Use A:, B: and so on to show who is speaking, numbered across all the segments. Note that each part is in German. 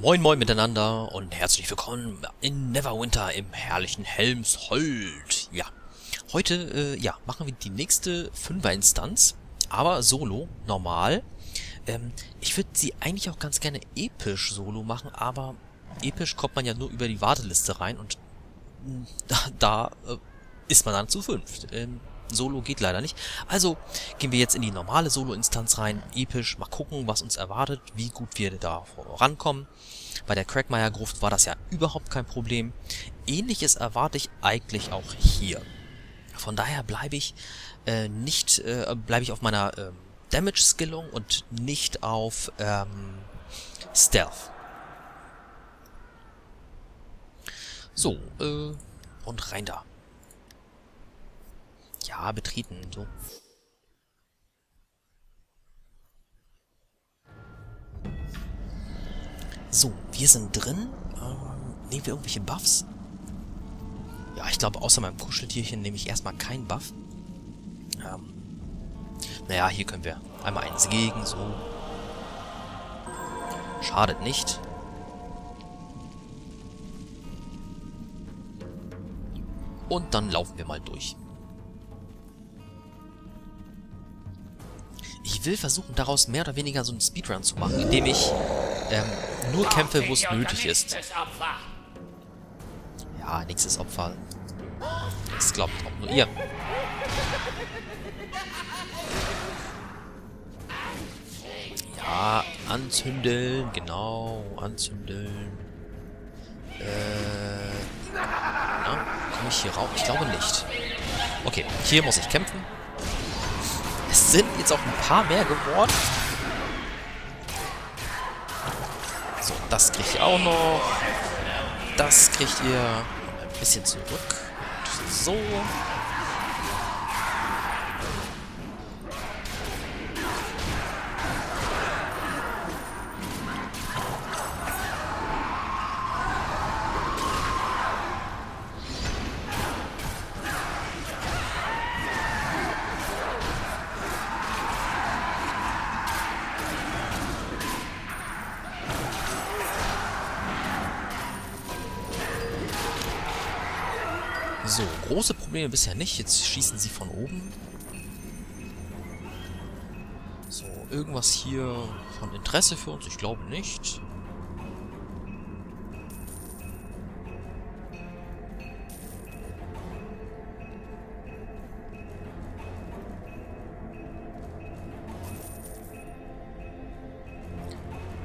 A: Moin moin miteinander und herzlich willkommen in Neverwinter im herrlichen Helmshold. Ja, heute äh, ja machen wir die nächste Fünfer-Instanz, aber solo, normal. Ähm, ich würde sie eigentlich auch ganz gerne episch solo machen, aber episch kommt man ja nur über die Warteliste rein und mh, da, da äh, ist man dann zu fünft. Ähm, Solo geht leider nicht. Also gehen wir jetzt in die normale Solo-Instanz rein, episch, mal gucken, was uns erwartet, wie gut wir da vorankommen. Bei der Crackmeyer-Gruft war das ja überhaupt kein Problem. Ähnliches erwarte ich eigentlich auch hier. Von daher bleibe ich äh, nicht, äh, bleibe ich auf meiner äh, Damage-Skillung und nicht auf ähm, Stealth. So, äh, und rein da. Ja, betreten, so. So, wir sind drin. Ähm, nehmen wir irgendwelche Buffs? Ja, ich glaube, außer meinem Kuscheltierchen nehme ich erstmal keinen Buff. Ähm, naja, hier können wir einmal einen Segen, so. Schadet nicht. Und dann laufen wir mal durch. Ich will versuchen, daraus mehr oder weniger so einen Speedrun zu machen, indem ich ähm, nur kämpfe, wo es nötig ist. Ja, nächstes Opfer. Das glaubt auch nur ihr. Ja, anzündeln, genau, anzündeln. Äh, na, komme ich hier raus? Ich glaube nicht. Okay, hier muss ich kämpfen. Sind jetzt auch ein paar mehr geworden. So, das kriegt ihr auch noch. Das kriegt ihr ein bisschen zurück. So, Probleme bisher nicht. Jetzt schießen sie von oben. So, irgendwas hier von Interesse für uns? Ich glaube nicht.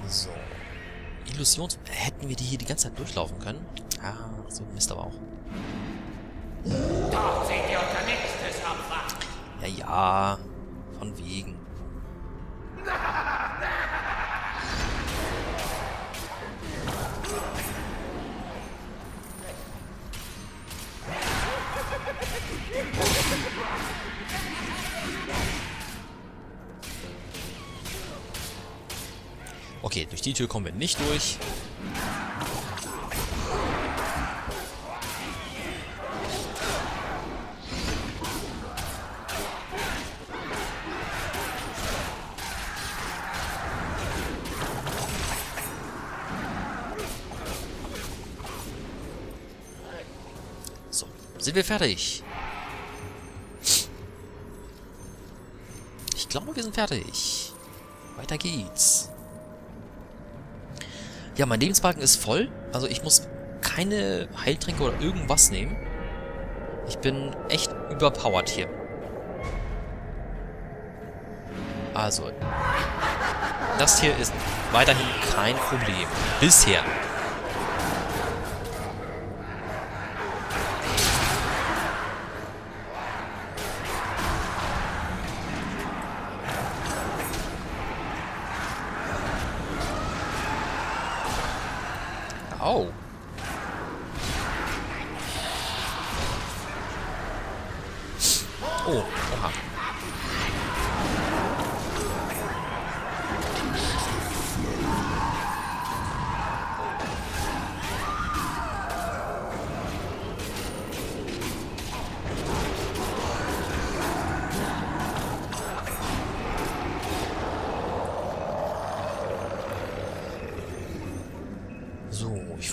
A: So. Illusions... Hätten wir die hier die ganze Zeit durchlaufen können? Ah, so Mist aber auch.
B: Dort seht ihr unser nächstes Opfer.
A: Ja, ja. Von wegen. Okay, durch die Tür kommen wir nicht durch. Sind wir fertig? Ich glaube, wir sind fertig. Weiter geht's. Ja, mein Lebensbalken ist voll. Also ich muss keine Heiltränke oder irgendwas nehmen. Ich bin echt überpowered hier. Also, das hier ist weiterhin kein Problem. Bisher.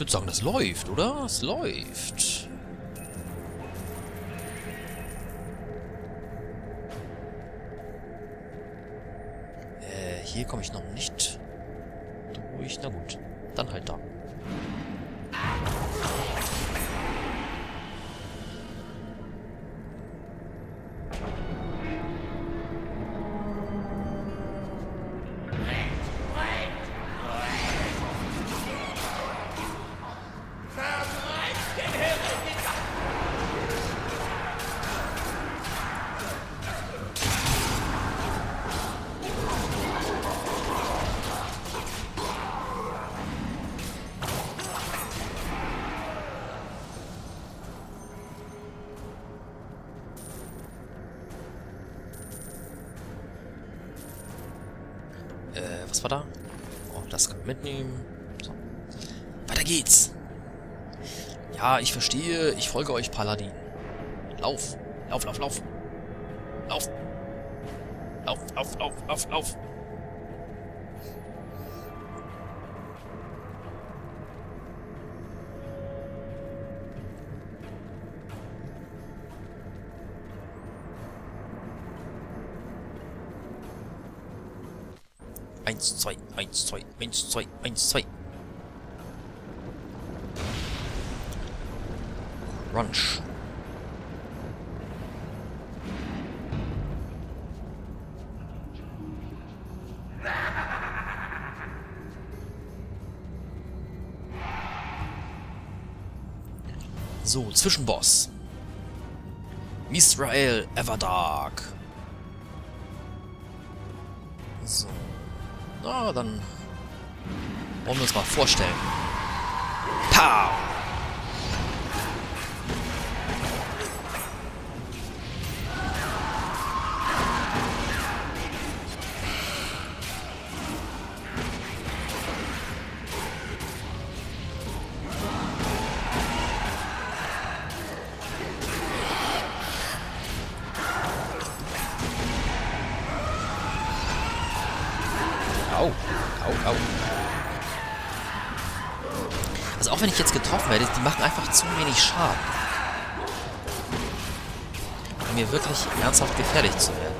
A: Ich würde sagen, das läuft, oder? Es läuft. War da? Oh, das können wir mitnehmen. So. Weiter geht's. Ja, ich verstehe. Ich folge euch, Paladin. Lauf. Lauf, lauf, lauf. Lauf. Lauf, lauf, lauf, lauf, lauf. Eins, zwei, eins, zwei, eins, zwei, eins, zwei. Runch. So, Zwischenboss. Misrael Everdark. Na, dann wollen wir uns mal vorstellen. Pow! Wirklich ernsthaft gefährlich zu werden.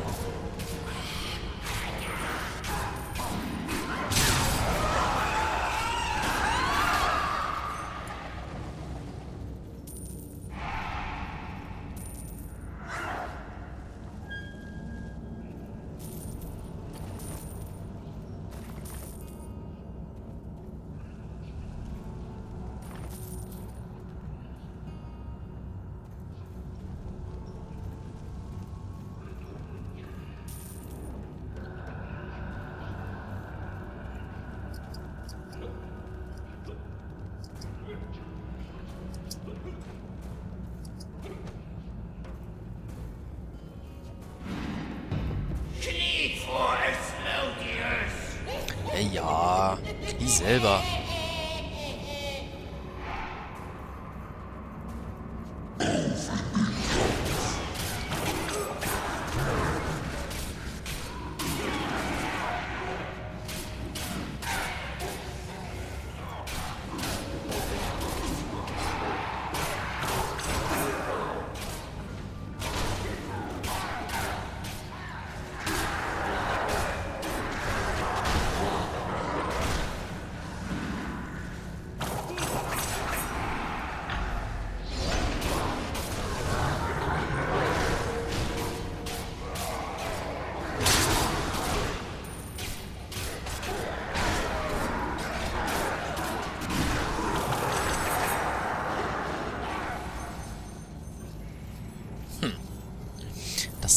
A: Ja, die selber.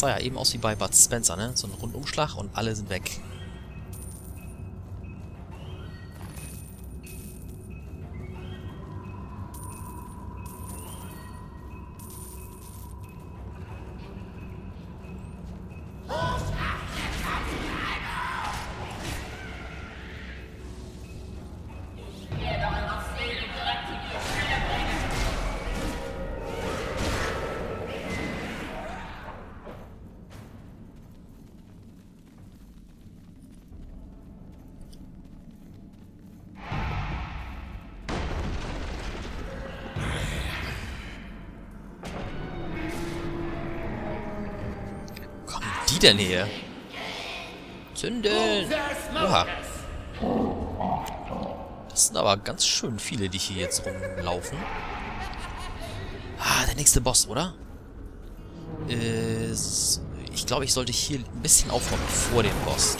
A: Sah ja eben aus wie bei Bud Spencer, ne? So ein Rundumschlag und alle sind weg. Denn hier? Zünden! Oha. Das sind aber ganz schön viele, die hier jetzt rumlaufen. Ah, der nächste Boss, oder? Äh, ich glaube, ich sollte hier ein bisschen aufräumen vor dem Boss.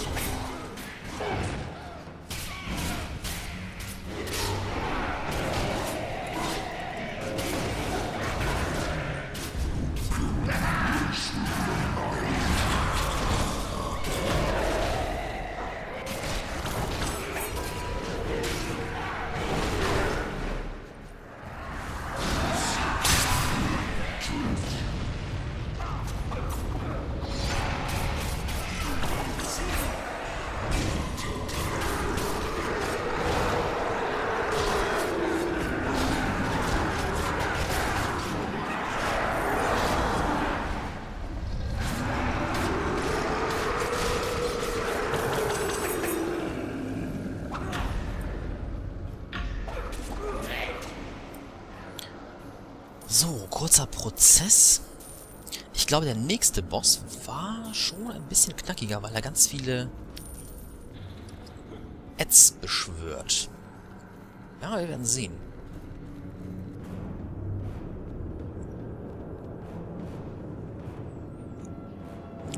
A: Kurzer Prozess. Ich glaube, der nächste Boss war schon ein bisschen knackiger, weil er ganz viele Ads beschwört. Ja, wir werden sehen.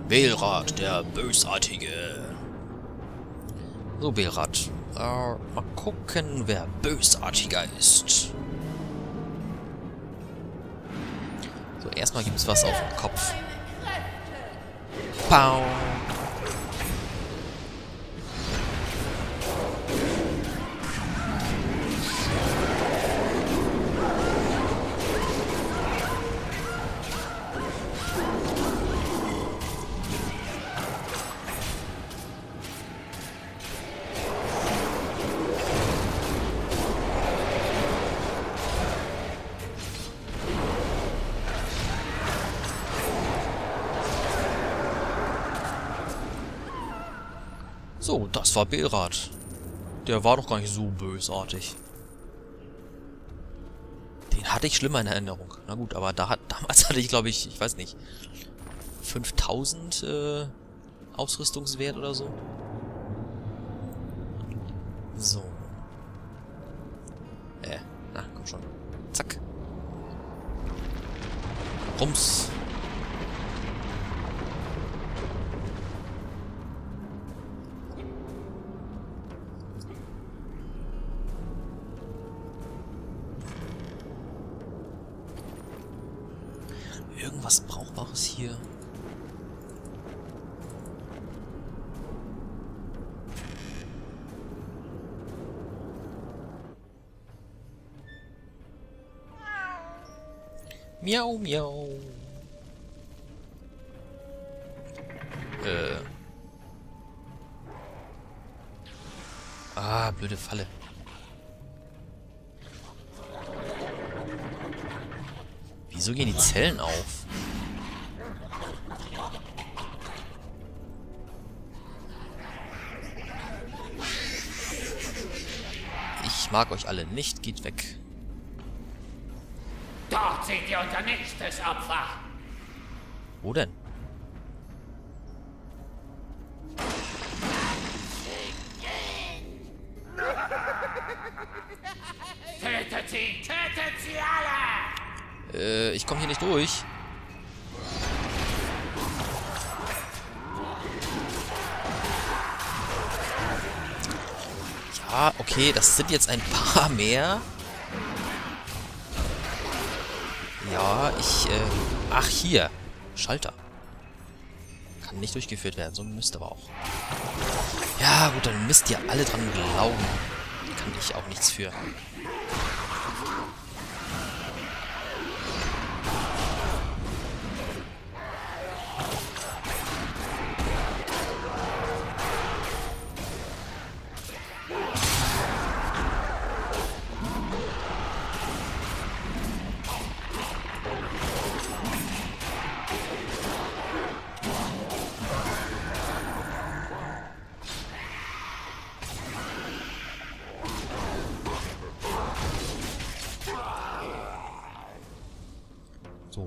A: Belrad, der Bösartige. So, Belrad. Äh, mal gucken, wer bösartiger ist. Erstmal gibt es was auf dem Kopf. Pau. Das war Belrad. Der war doch gar nicht so bösartig. Den hatte ich schlimmer in Erinnerung. Na gut, aber da hat, damals hatte ich, glaube ich, ich weiß nicht, 5000 äh, Ausrüstungswert oder so. So. Äh, na, komm schon. Zack. Rums. Miau, miau. Äh. Ah, blöde Falle. Wieso gehen die Zellen auf? Ich mag euch alle nicht, geht weg.
B: Dort seht ihr unser nächstes Opfer.
A: Wo denn?
B: Tötet sie! Tötet sie alle!
A: Äh, ich komme hier nicht durch. Ja, okay, das sind jetzt ein paar mehr. Ja, ich, äh... Ach, hier. Schalter. Kann nicht durchgeführt werden, so müsste aber auch. Ja, gut, dann müsst ihr alle dran glauben. Kann ich auch nichts für.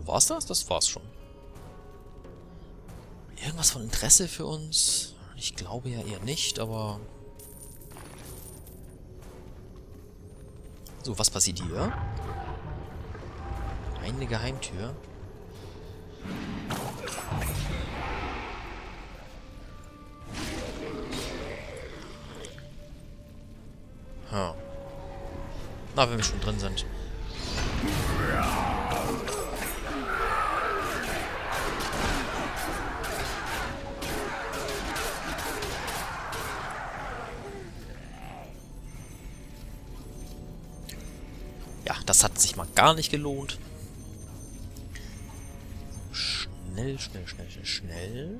A: War's das? Das war's schon. irgendwas von Interesse für uns? Ich glaube ja eher nicht, aber... So, was passiert hier? Eine Geheimtür. Ha. Na, wenn wir schon drin sind. Gar nicht gelohnt. Schnell, schnell, schnell, schnell, schnell.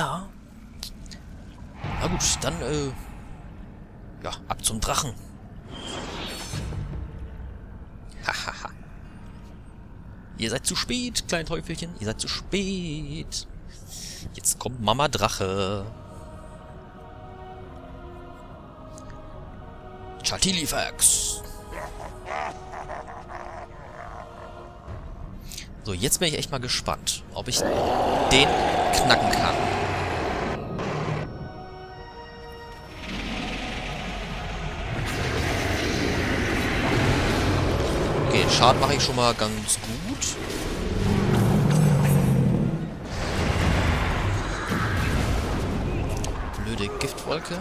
A: Da? Na gut, dann, äh... Ja, ab zum Drachen. Hahaha. Ihr seid zu spät, klein Teufelchen. Ihr seid zu spät. Jetzt kommt Mama Drache. Chatilifax. So, jetzt bin ich echt mal gespannt, ob ich den knacken kann. Schaden mache ich schon mal ganz gut. Blöde Giftwolke.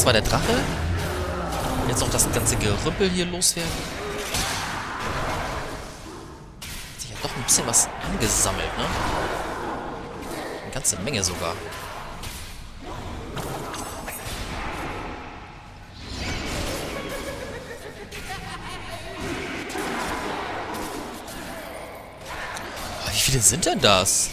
A: Das war der Drache. Jetzt noch das ganze Gerüppel hier loswerden. Hat sich ja doch ein bisschen was angesammelt, ne? Eine ganze Menge sogar. Aber Wie viele sind denn das?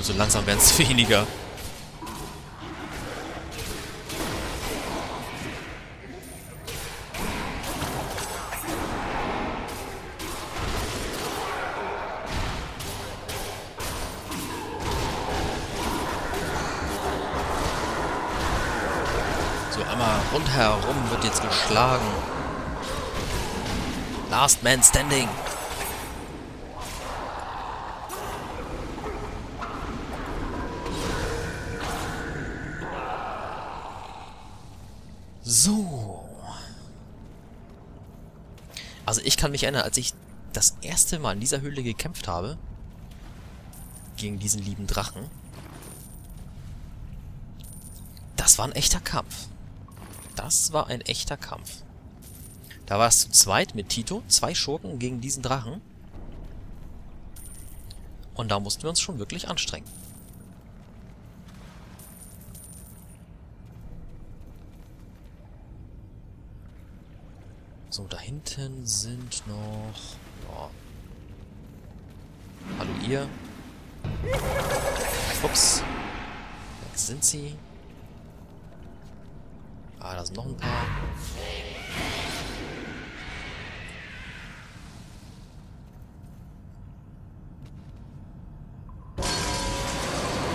A: Obwohl, so langsam werden es weniger. So, einmal rundherum wird jetzt geschlagen. Last Man Standing. Kann mich erinnern, als ich das erste Mal in dieser Höhle gekämpft habe, gegen diesen lieben Drachen, das war ein echter Kampf. Das war ein echter Kampf. Da war es zu zweit mit Tito, zwei Schurken gegen diesen Drachen. Und da mussten wir uns schon wirklich anstrengen. So, da hinten sind noch... Ja. Hallo ihr. Ups. Weg sind sie. Ah, da sind noch ein paar.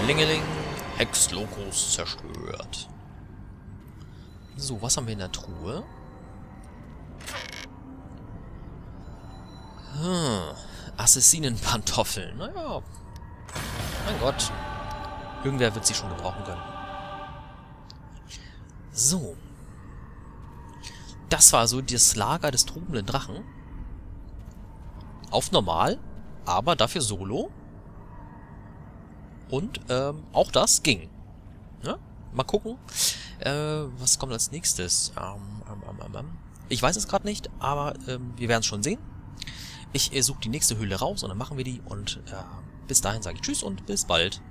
A: Lingeling. Hex-Locus zerstört. So, was haben wir in der Truhe? Assassinenpantoffeln. Naja. Mein Gott. Irgendwer wird sie schon gebrauchen können. So. Das war so das Lager des tobenden Drachen. Auf normal, aber dafür solo. Und ähm, auch das ging. Ja? Mal gucken. Äh, was kommt als nächstes? Ähm, ähm, ähm, ähm. Ich weiß es gerade nicht, aber ähm, wir werden es schon sehen. Ich äh, suche die nächste Höhle raus und dann machen wir die. Und äh, bis dahin sage ich Tschüss und bis bald.